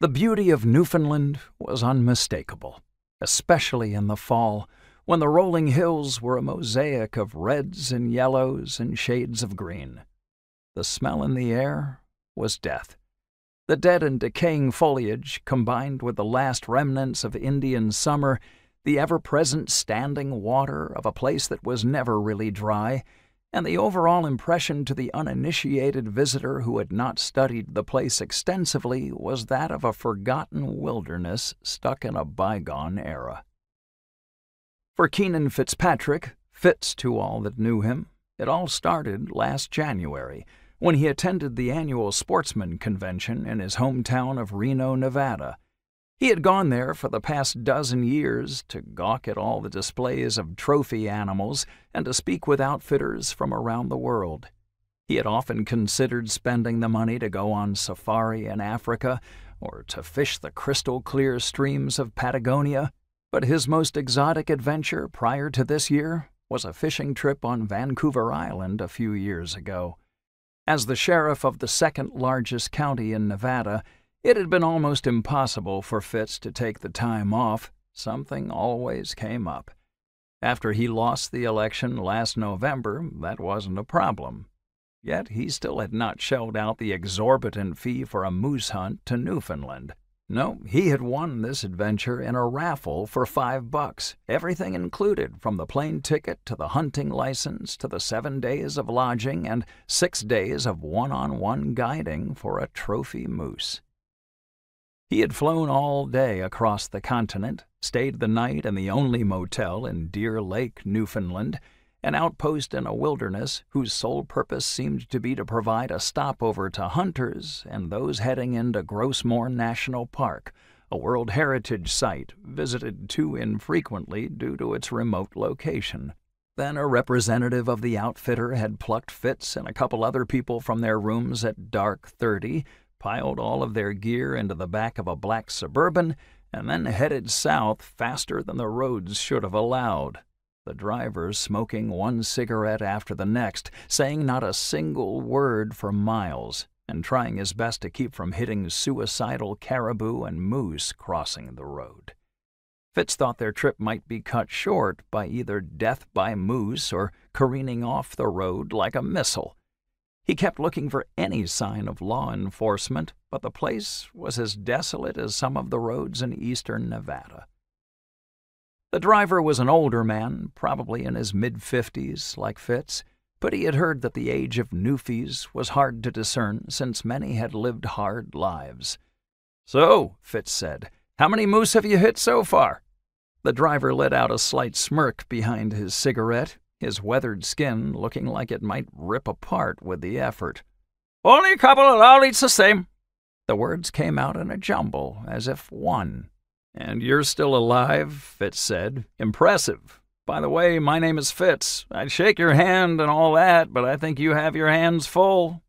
The beauty of Newfoundland was unmistakable, especially in the fall, when the rolling hills were a mosaic of reds and yellows and shades of green. The smell in the air was death. The dead and decaying foliage, combined with the last remnants of Indian summer, the ever present standing water of a place that was never really dry, and the overall impression to the uninitiated visitor who had not studied the place extensively was that of a forgotten wilderness stuck in a bygone era. For Keenan Fitzpatrick, Fitz to all that knew him, it all started last January when he attended the annual sportsman convention in his hometown of Reno, Nevada. He had gone there for the past dozen years to gawk at all the displays of trophy animals and to speak with outfitters from around the world. He had often considered spending the money to go on safari in Africa or to fish the crystal clear streams of Patagonia, but his most exotic adventure prior to this year was a fishing trip on Vancouver Island a few years ago. As the sheriff of the second largest county in Nevada, it had been almost impossible for Fitz to take the time off. Something always came up. After he lost the election last November, that wasn't a problem. Yet he still had not shelled out the exorbitant fee for a moose hunt to Newfoundland. No, he had won this adventure in a raffle for five bucks, everything included from the plane ticket to the hunting license to the seven days of lodging and six days of one on one guiding for a trophy moose. He had flown all day across the continent, stayed the night in the only motel in Deer Lake, Newfoundland, an outpost in a wilderness whose sole purpose seemed to be to provide a stopover to hunters and those heading into Gros Morne National Park, a World Heritage Site visited too infrequently due to its remote location. Then a representative of the outfitter had plucked Fitz and a couple other people from their rooms at dark 30 piled all of their gear into the back of a black Suburban, and then headed south faster than the roads should have allowed. The driver smoking one cigarette after the next, saying not a single word for miles, and trying his best to keep from hitting suicidal caribou and moose crossing the road. Fitz thought their trip might be cut short by either death by moose or careening off the road like a missile. He kept looking for any sign of law enforcement, but the place was as desolate as some of the roads in eastern Nevada. The driver was an older man, probably in his mid fifties, like Fitz, but he had heard that the age of Newfies was hard to discern since many had lived hard lives. So, Fitz said, how many moose have you hit so far? The driver let out a slight smirk behind his cigarette his weathered skin looking like it might rip apart with the effort. Only a couple, and I'll eat the same. The words came out in a jumble, as if one. And you're still alive, Fitz said. Impressive. By the way, my name is Fitz. I'd shake your hand and all that, but I think you have your hands full.